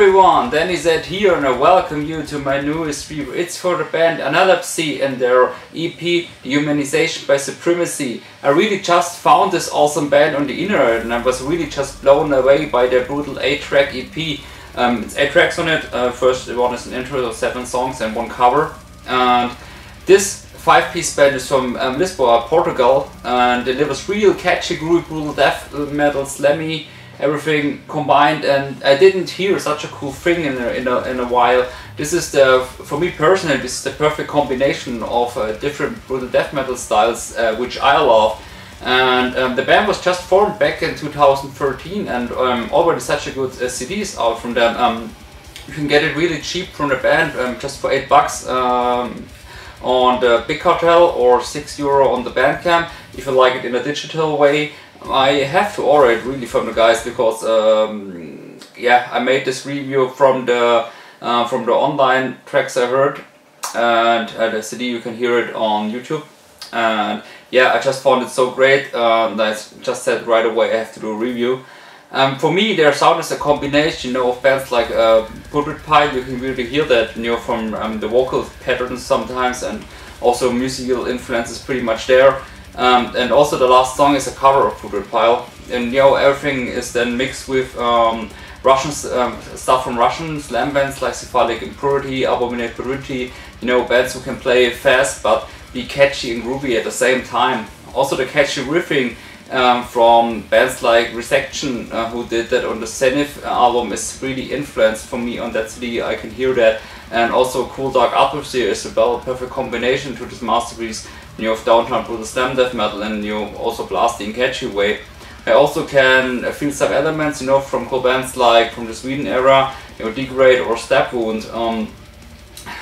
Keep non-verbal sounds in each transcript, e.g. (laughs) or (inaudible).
everyone, Dani Zed here and I welcome you to my newest review. It's for the band Analepsy and their EP Dehumanization by Supremacy. I really just found this awesome band on the internet and I was really just blown away by their brutal 8-track EP. Um, it's 8 tracks on it, uh, first one is an intro of 7 songs and one cover. And this 5-piece band is from um, Lisboa, Portugal and delivers real catchy, groovy, brutal death metal, slammy everything combined and I didn't hear such a cool thing in a, in a, in a while. This is the, for me personally, this is the perfect combination of uh, different brutal death metal styles uh, which I love. And um, the band was just formed back in 2013 and um, already such a good uh, CDs out from them. Um, you can get it really cheap from the band, um, just for 8 bucks um, on the Big Cartel or 6 euro on the Bandcamp if you like it in a digital way. I have to order it really from the guys because um, yeah I made this review from the uh, from the online tracks I heard and uh, the CD you can hear it on YouTube and yeah I just found it so great um, that I just said right away I have to do a review. Um, for me their sound is a combination you know, of bands like uh, Putrid Pile, you can really hear that you know, from um, the vocal patterns sometimes and also musical influence is pretty much there. Um, and also the last song is a cover of Putrid Pile. And you know, everything is then mixed with um, Russian um, stuff from Russian slam bands like Cephalic Impurity, Abominable Putridity, you know, bands who can play fast but be catchy and groovy at the same time. Also the catchy riffing um, from bands like Resection uh, who did that on the Zenith album is really influenced for me on that CD, I can hear that. And also Cool Dark Atmosphere is a perfect combination to this masterpiece you know, of downtown brutal slam death metal and you know, also blasty in catchy way. I also can feel some elements, you know, from cool bands like from the Sweden era, you know, Degrade or Stab Wound. Um,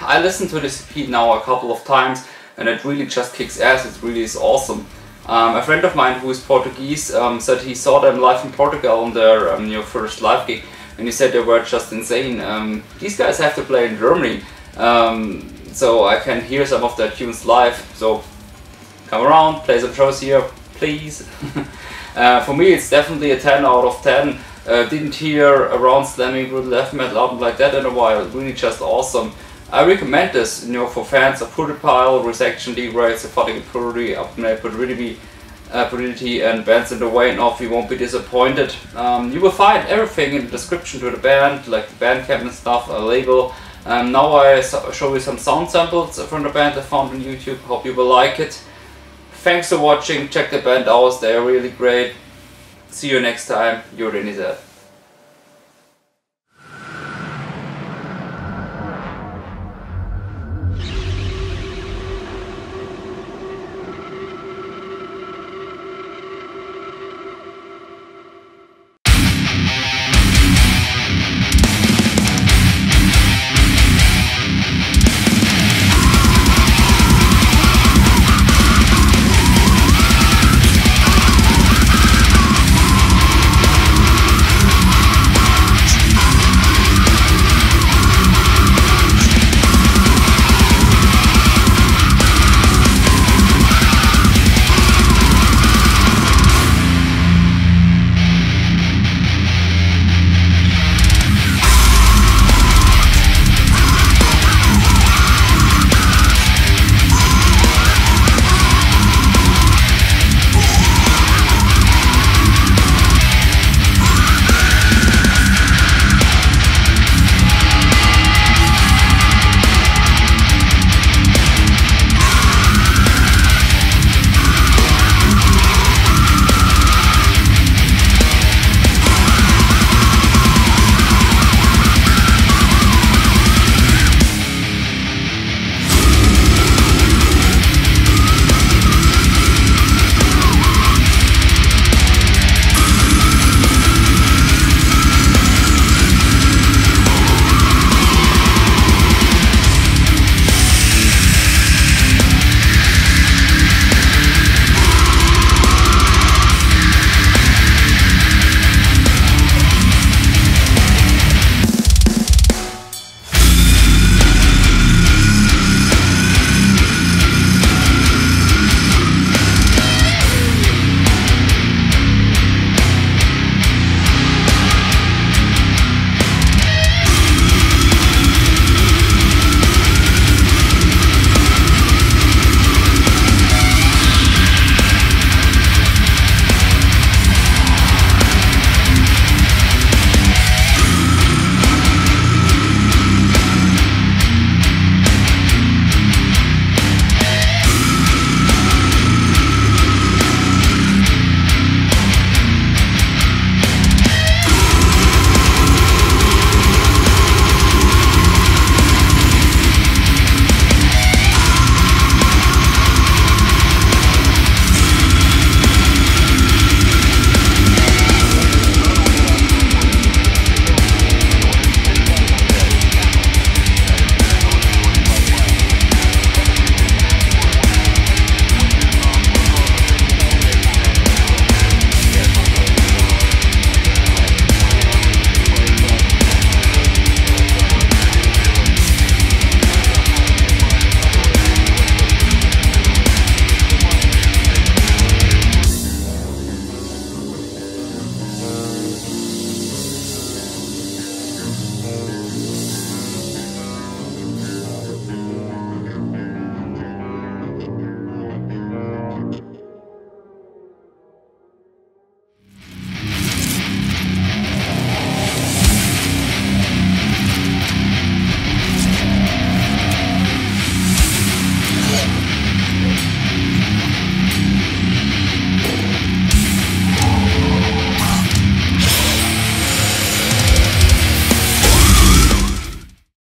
I listened to this EP now a couple of times and it really just kicks ass, it really is awesome. Um, a friend of mine who is Portuguese um, said he saw them live in Portugal on their um, you know, first live gig and he said they were just insane. Um, these guys have to play in Germany, um, so I can hear some of their tunes live. So come around, play some shows here, please. (laughs) uh, for me, it's definitely a 10 out of 10. Uh, didn't hear around slamming brutal death metal album like that in a while. Really just awesome. I recommend this, you know, for fans of Pile, Resection, Degrade, Cephalic Impurity, Upnate, Putridity, uh, Putridity and bands in the way and off, you won't be disappointed. Um, you will find everything in the description to the band, like the Bandcamp and stuff, a label. Um, now I show you some sound samples from the band I found on YouTube, hope you will like it. Thanks for watching, check the band out, they're really great. See you next time, you're Dani Zed.